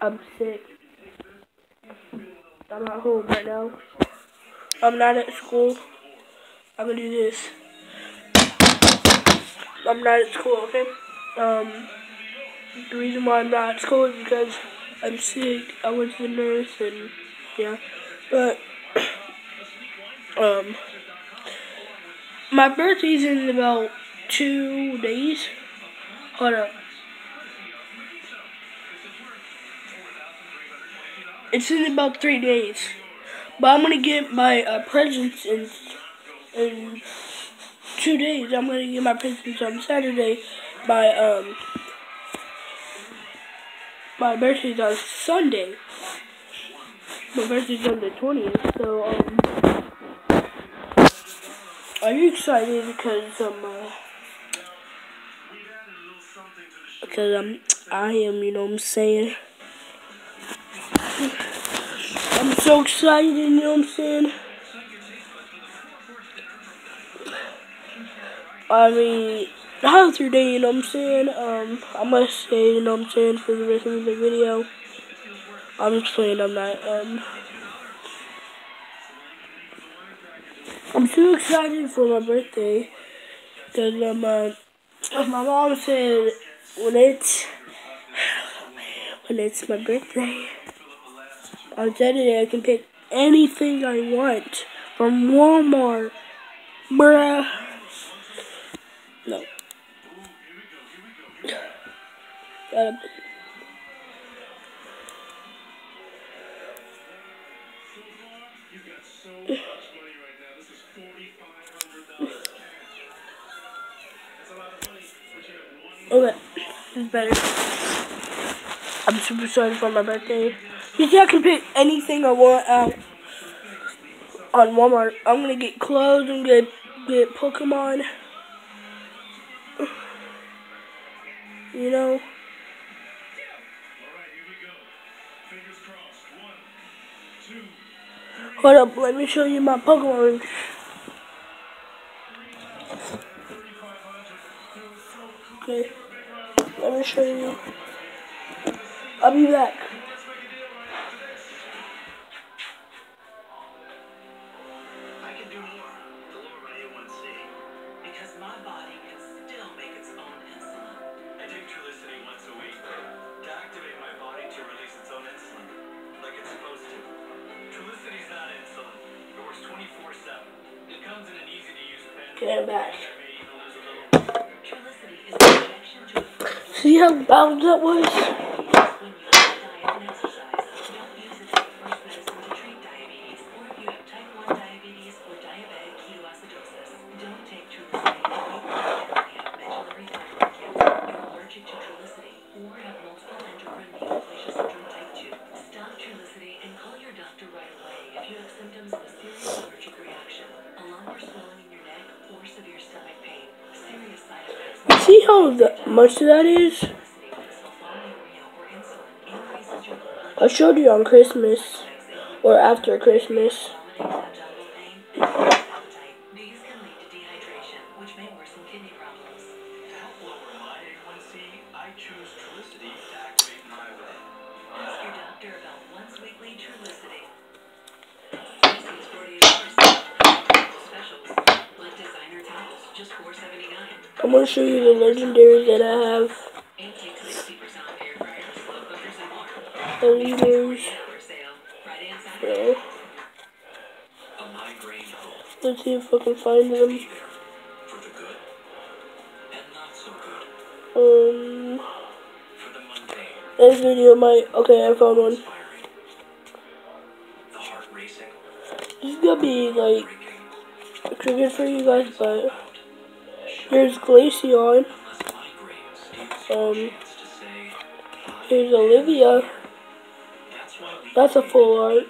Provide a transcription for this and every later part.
I'm sick. I'm at home right now. I'm not at school. I'm gonna do this. I'm not at school, okay? Um, the reason why I'm not at school is because I'm sick. I went to the nurse and yeah, but um, my birthday's in about two days. Up. It's in about three days. But I'm gonna get my uh, presents in in two days. I'm gonna get my presents on Saturday. My um my birthday's on Sunday. My birthday's on the twentieth. So um, are you excited because um uh, because um I am. You know what I'm saying. I'm so excited, you know what I'm saying? I mean, how's your day, you know what I'm saying? Um, I must say, you know what I'm saying, for the rest of the video. I'm just playing, I'm not, um, I'm too excited for my birthday, because, um, uh, my mom said, when it's, when it's my birthday, on Saturday I can pick anything I want from Walmart. Bruh. No. Um, okay, is better. I'm super sorry for my birthday. You see, I can pick anything I want out on Walmart. I'm gonna get clothes. I'm gonna get Pokemon. You know. Hold up, let me show you my Pokemon. Okay, me show you. I'll be back. I'm back. See how loud that was? How much that is? I showed you on Christmas or after Christmas. I'm gonna show you the legendaries that I have. Let's see if I can find them. Um, this video might. Okay, I found one. This is gonna be like triggered for you guys, but. Here's Glaceon. Um, here's Olivia. That's a full art.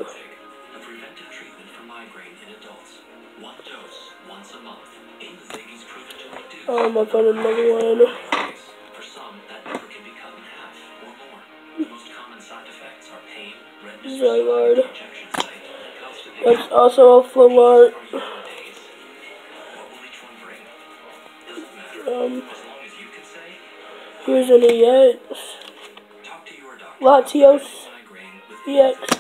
Um, I found another one. Zygarde. That's also a full art. Um, an EX. Latios EX.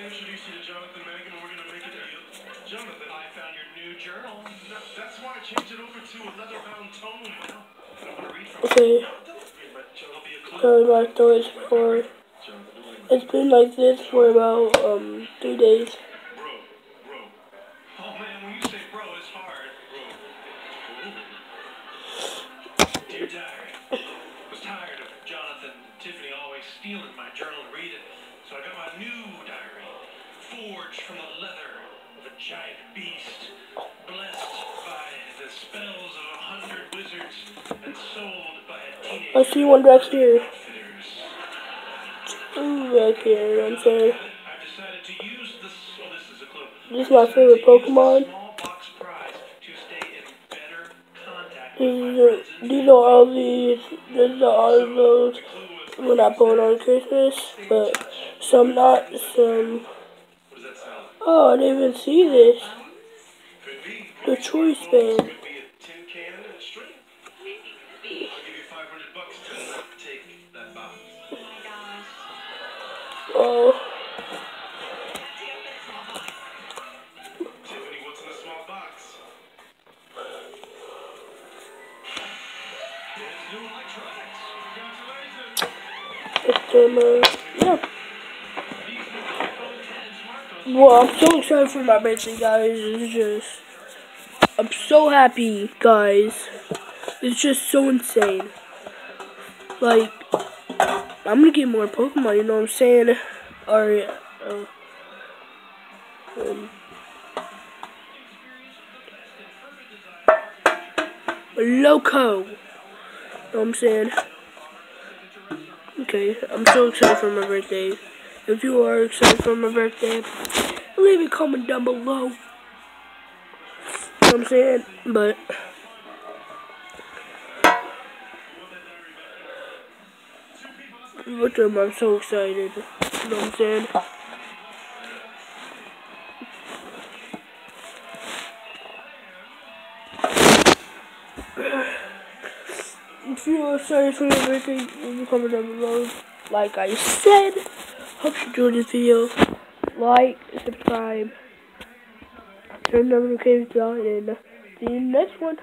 Introduce you to Jonathan Mangan, and we're going to make a deal. Jonathan, I found your new journal. No, that's why I changed it over to a leather-bound tome. Okay. Sorry about those for. It's been like this for about um three days. Forged from the leather of a giant beast, blessed by the spells of a hundred wizards, and sold by a teenage. I see one back here. Ooh, back here, I'm sorry. I've decided to use oh, this. Oh, is a clue. This is my favorite Pokemon. These are, these are all these, these are all those when I put on Christmas, but some not, some Oh, I didn't even see this. The choice band. Oh. It's um, yeah. Well, I'm so excited for my birthday, guys. It's just, I'm so happy, guys. It's just so insane. Like, I'm gonna get more Pokemon, you know what I'm saying? Alright, uh, um, Loco. You know what I'm saying? Okay, I'm so excited for my birthday. If you are excited for my birthday, leave a comment down below. You know what I'm saying? But look at I'm so excited. You know what I'm saying? If you are excited for your birthday, leave a comment down below. Like I said. Hope you enjoyed this video. Like, subscribe, turn on notifications bell, and see you next one.